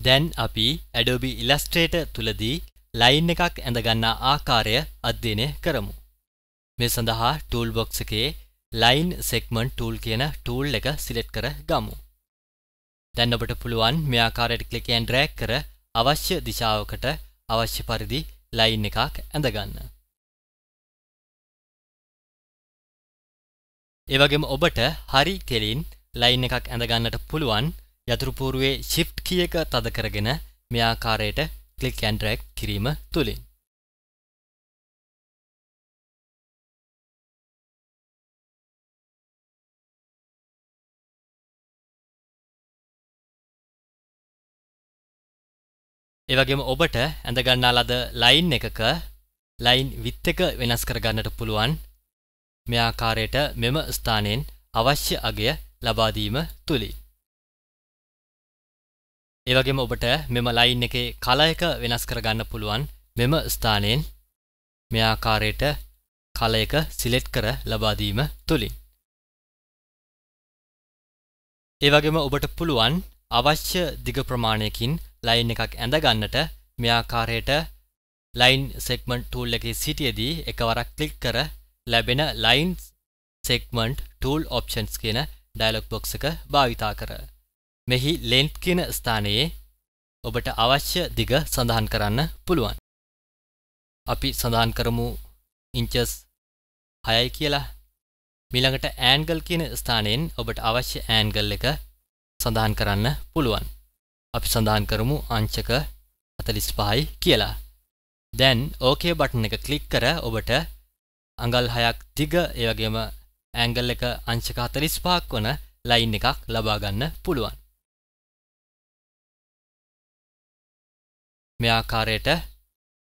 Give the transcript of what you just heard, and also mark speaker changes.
Speaker 1: දැන් අපි Adobe Illustrator තුලදී ලයින් එකක් ඇඳගන්නා ආකාරය අධ්‍යයනය කරමු. මේ සඳහා ටූල් බොක්ස් එකේ line segment tool කියන tool එක සිලෙක්ට් කර ගමු. දැන් ඔබට පුළුවන් මේ ආකාරයට click and drag කර අවශ්‍ය දිශාවකට අවශ්‍ය පරිදි line එකක් ඇඳගන්න. ඒ වගේම ඔබට හරි කෙලින් line එකක් ඇඳගන්නට පුළුවන් යතුරු පූරුවේ shift key එක තද කරගෙන මේ ආකාරයට click and drag කිරීම තුලින්. ඒ වගේම ඔබට ඇඳ ගන්නා ලද ලයින් එකක ලයින් width එක වෙනස් කර ගන්නට පුළුවන් මේ ආකාරයට මෙම ස්ථානයෙන් අවශ්‍ය අගය ලබා දීම තුලින් ඒ වගේම ඔබට මෙම ලයින් එකේ කලර් එක වෙනස් කර ගන්න පුළුවන් මෙම ස්ථානයෙන් මේ ආකාරයට කලර් එක සිලෙක්ට් කර ලබා දීම තුලින්. ඒ වගේම ඔබට පුළුවන් අවශ්‍ය දිග ප්‍රමාණයකින් ලයින් එකක් ඇඳ ගන්නට මේ ආකාරයට ලයින් සෙග්මන්ට් ටූල් එකේ සිටියේදී එකවරක් ක්ලික් කර ලැබෙන ලයින් සෙග්මන්ට් ටූල් ඔප්ෂන්ස් කියන ඩයලොග් බොක්ස් එක භාවිතා කර. මෙහි ලෙන්ත් කියන ස්ථානයේ ඔබට අවශ්‍ය දිග සඳහන් කරන්න පුළුවන්. අපි සඳහන් කරමු ඉන්චස් 6යි කියලා. මීළඟට ඇන්ගල් කියන ස්ථානයෙන් ඔබට අවශ්‍ය ඇන්ගල් එක සඳහන් කරන්න පුළුවන්. අපි සඳහන් කරමු අංශක 45යි කියලා. දැන් OK බටන් එක ක්ලික් කර ඔබට අඟල් 6ක් දිග ඒ වගේම ඇන්ගල් එක අංශක 45ක් වන ලයින් එකක් ලබා ගන්න පුළුවන්. මේ ආකාරයට